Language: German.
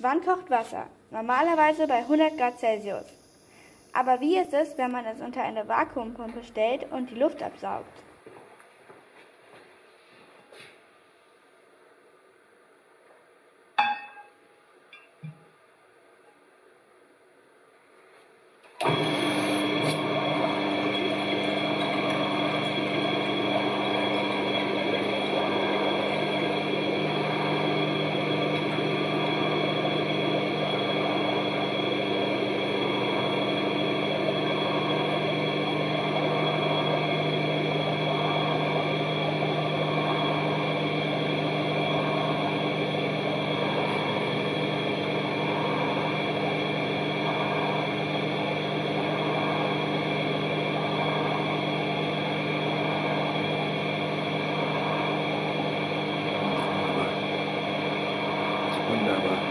Wann kocht Wasser? Normalerweise bei 100 Grad Celsius. Aber wie ist es, wenn man es unter eine Vakuumpumpe stellt und die Luft absaugt? Bye-bye.